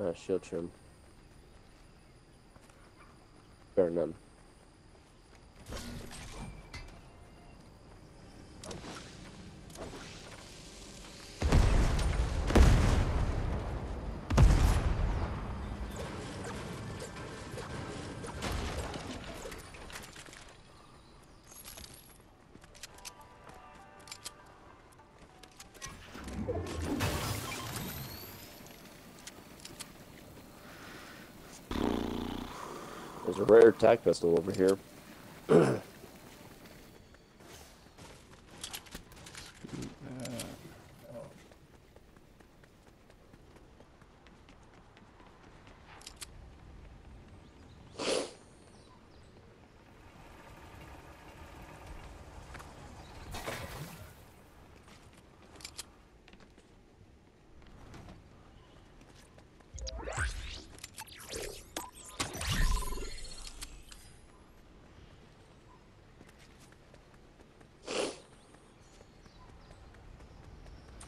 Uh, shield trim. Better none. A rare attack pistol over here.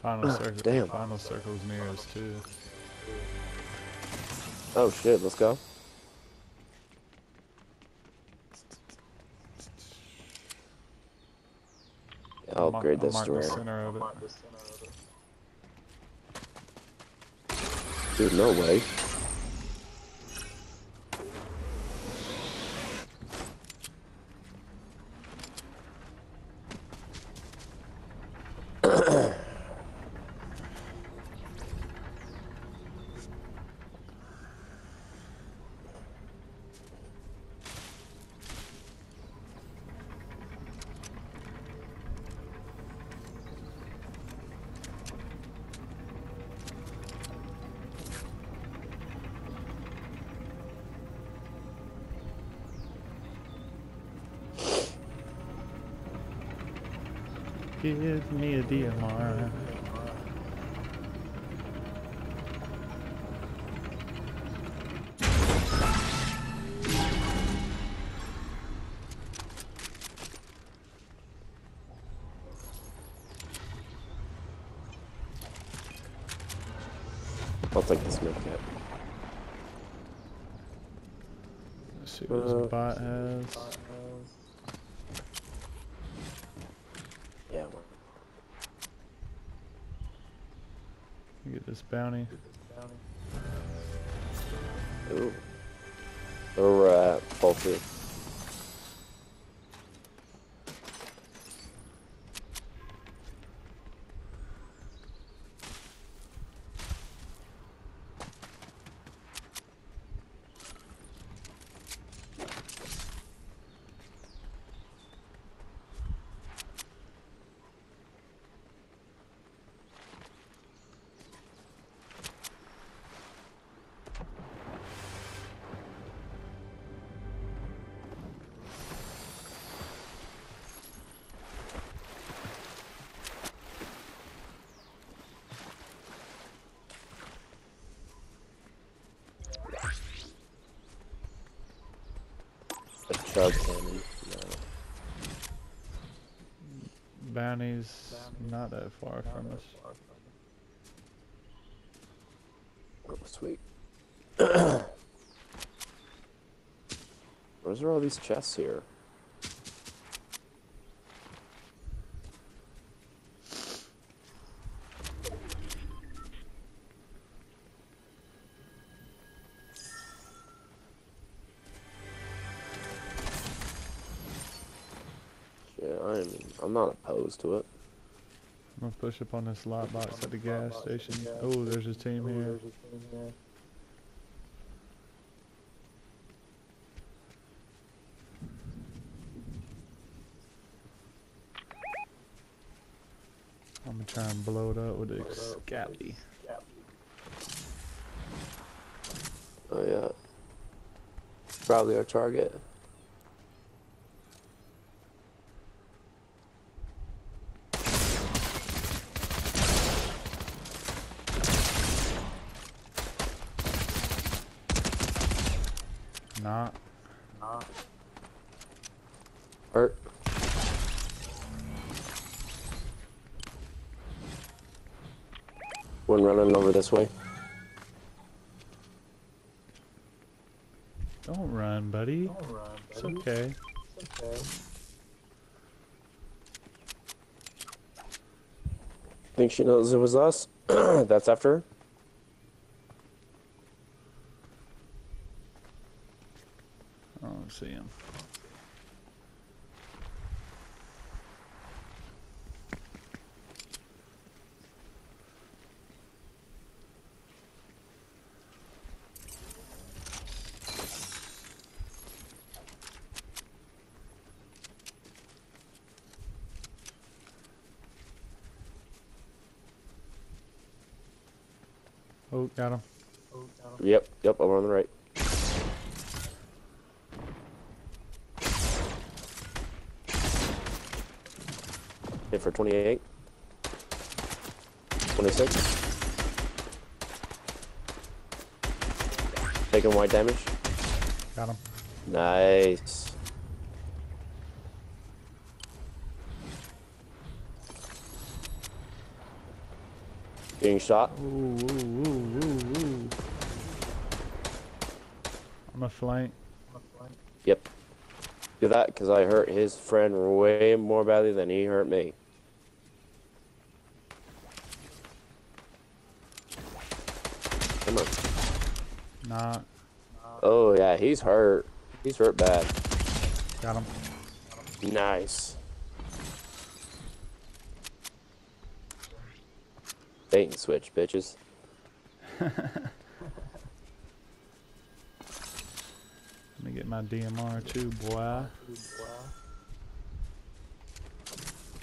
Final circle. damn. Final circle's near us too. Oh shit, let's go. I'll upgrade this mark to the rare. center. Dude, no way. Give me a DMR. I'll take this med kit. Let's see what Uh, this bot has. Yeah, well, Get this bounty. Ooh. Or, Cannon. No. Bounty's not that far from us. Oh, sweet. Where's are all these chests here? Opposed to it. I'm gonna push up on this lot box at the gas station. Oh, there's a team here. I'm gonna try and blow it up with a scally. Oh yeah. Probably our target. not. Not. Er. One running over this way. Don't run, buddy. Don't run, buddy. It's okay. It's okay. Think she knows it was us. That's after her. Oh, got him. Oh, down. Yep, yep, over on the right. Hit for 28. 26. Taking white damage. Got him. Nice. Getting shot. Ooh, ooh, ooh. I'm a flank. On the flank. Yep. Do that because I hurt his friend way more badly than he hurt me. Come on. Nah, Oh yeah, he's hurt. He's hurt bad. got him. Nice. Bait and switch, bitches. Let me get my DMR too, boy.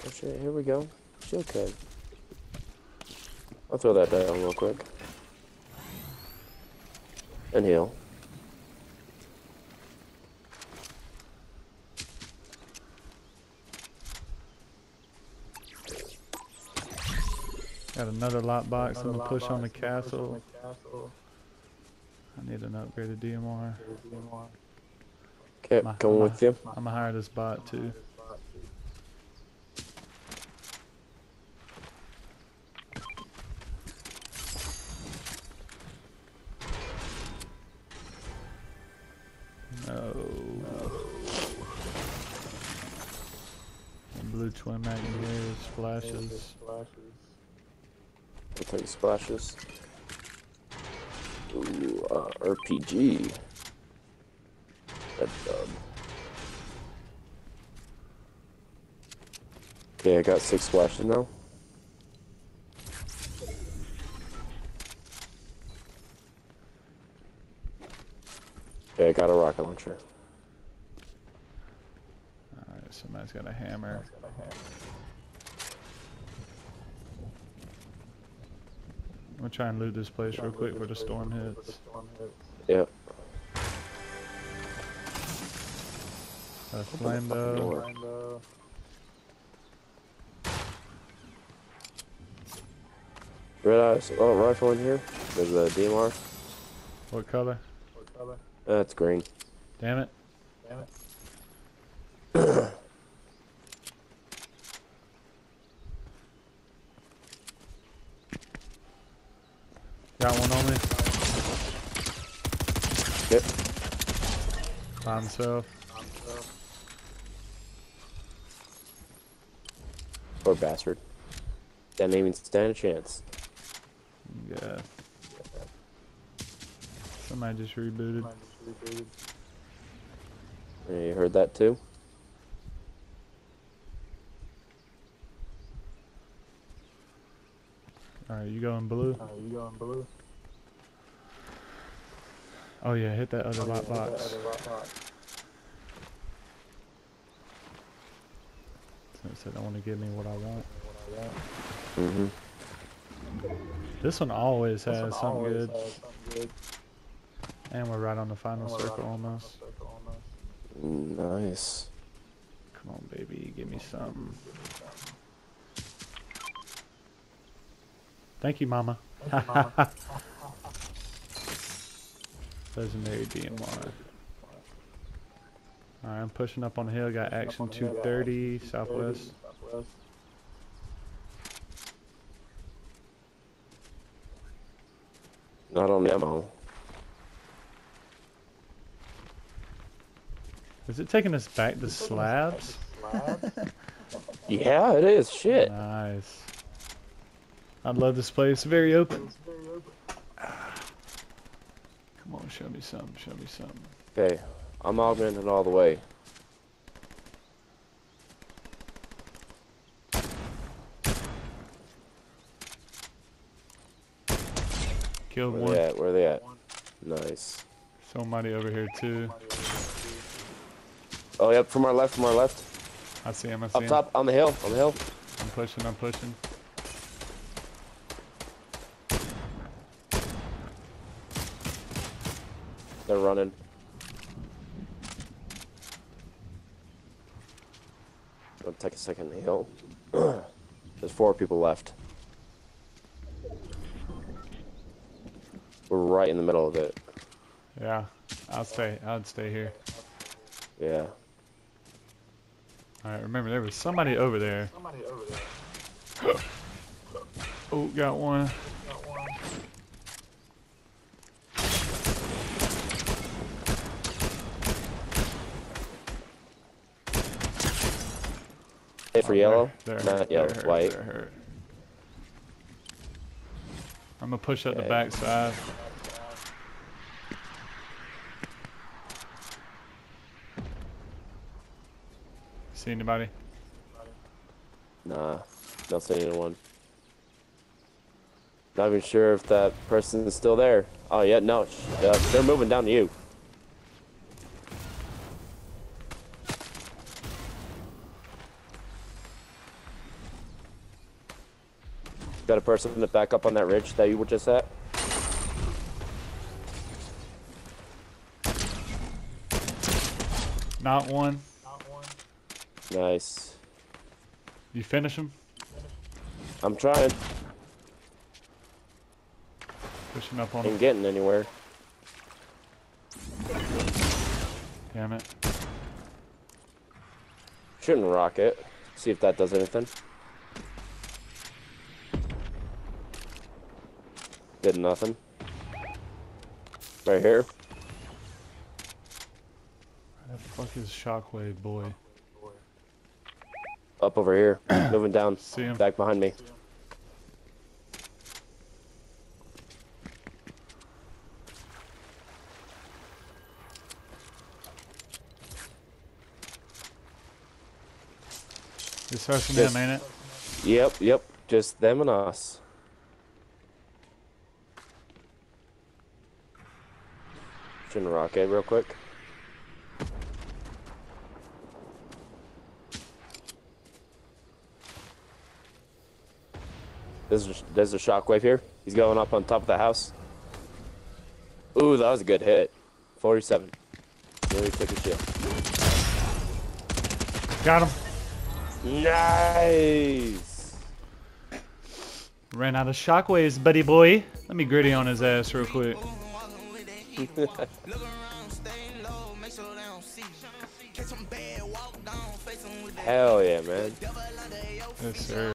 Oh shit, here we go. Shield code. I'll throw that down real quick. And heal. Got another lot box. I'm gonna push lot on the box, push on castle. the castle. I need an upgraded DMR. There's Okay, My- coming my- with you. I'm gonna hire this bot too. No. The blue twin magnet splashes. Splashes. I'll splashes. Ooh, uh, RPG. Red dub. Okay, I got six splashes now. Okay, I got a rocket launcher. Alright, somebody's got a hammer. That's got a hammer. I'm gonna try and loot this place real quick before the storm hits. Yep. Uh, a fucking flambo. door. Find the Red eyes. Oh, rifle in here. There's a DMR. What color? what color? That's green. Damn it. Damn it. Got one on me. Yep. Um, so, Poor bastard. Didn't even stand a chance. Yeah. Somebody just rebooted. mine just rebooted. Yeah, You heard that too? Alright, you going blue? Uh, you going blue? Oh yeah, hit that other Oh, yeah, lot hit that box. other lot box. Since they don't want to give me what I want. What I. Mm-hmm. This one always This has one something always good. has something good. And we're right on the final And we're right circle on almost. circle almost. Nice. Come on, baby, give me something. Thank you, Mama. Thank you, Mama. Legendary DMR. Alright, I'm pushing up on the hill. Got action 230 southwest. Southwest. Not on ammo. Is it taking us back to slabs? Yeah, it is. Shit. Nice. I love this place. Very open. Come on, show me something. Show me something. Okay, I'm augmented all the way. Killed Where one. they at? Where are they at? Nice. Somebody over here too. Oh, yep, from our left, from our left. I see him. I see Up him. top, on the hill, on the hill. I'm pushing. I'm pushing. They're running. I'll take a second to heal. There's four people left. We're right in the middle of it. Yeah. I'll stay. I'd stay here. Yeah. All right. Remember, there was somebody over there. Somebody over there. Oh, got one. Hit for Oh, yellow? They're, they're Not hurt, yellow, they're white. hurt. I'm gonna push up the Okay. back side. See anybody? Nah, not seeing anyone. Not even sure if that person is still there. Oh yeah, no, uh, they're moving down to you. Got a person to back up on that ridge that you were just at. Not one. Not one. Nice. You finish him? I'm trying. Pushing up on Ain't him. getting anywhere. Damn it. Shooting rocket. See if that does anything. Did nothing. Right here. Where the fuck is Shockwave boy? Up over here. Moving down. See him? Back behind me. It's us and him, ain't it? Yep, yep. Just them and us. A rocket real quick. There's a, there's a shockwave here. He's going up on top of the house. Ooh, that was a good hit. 47. Really took a shield. Got him. Nice! Ran out of shockwaves, buddy boy. Let me gritty on his ass real quick. Hell yeah, man. Yes, sir.